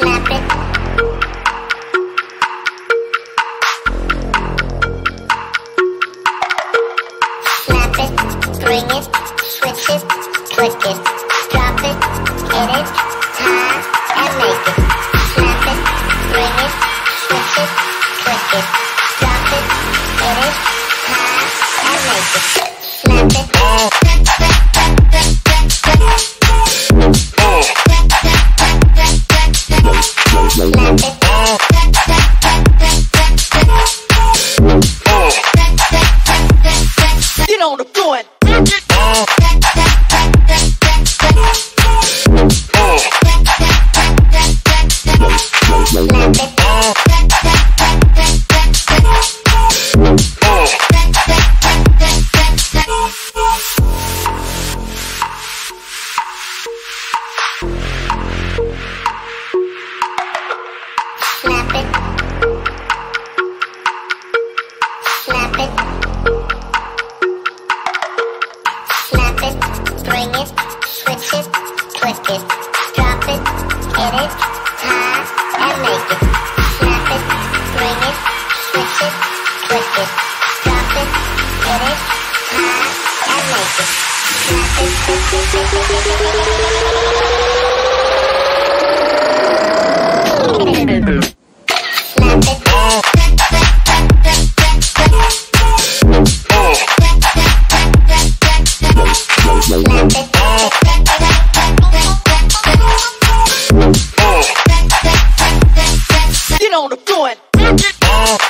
Bring it, switch it, click it, drop it, hit it, high, and make it. Snap it, bring it, switch it, click it, drop it, hit it, high, and make it. Snap it. Get on the floor switch it, click it, drop it, hit it, high, and make it. Snap it, bring it, switch it, click it, drop it, hit it, high, and make it. Snap it. Like